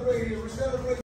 celebrating. We're celebrating.